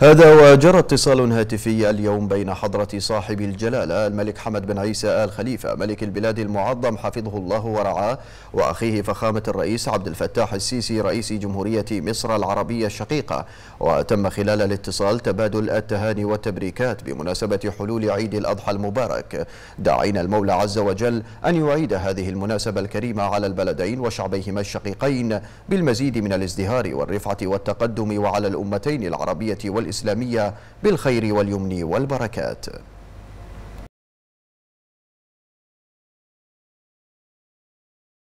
هذا وجرى اتصال هاتفي اليوم بين حضرة صاحب الجلالة الملك حمد بن عيسى آل خليفة. ملك البلاد المعظم حفظه الله ورعاه. وأخيه فخامة الرئيس عبد الفتاح السيسي رئيس جمهورية مصر العربية الشقيقة. وتم خلال الاتصال تبادل التهاني والتبريكات بمناسبة حلول عيد الأضحى المبارك. داعين المولى عز وجل أن يعيد هذه المناسبة الكريمة على البلدين وشعبيهما الشقيقين بالمزيد من الازدهار والرفعة والتقدم وعلى الأمتين العربية والإسلامية بالخير واليمن والبركات.